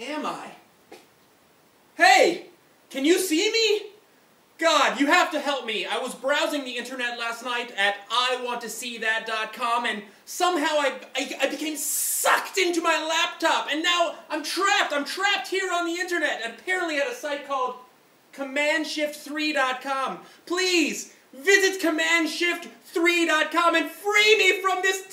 Am I? Hey! Can you see me? God, you have to help me. I was browsing the internet last night at iwanttosee.that.com and somehow I, I, I became sucked into my laptop and now I'm trapped. I'm trapped here on the internet apparently at a site called CommandShift3.com. Please visit CommandShift3.com and free me from this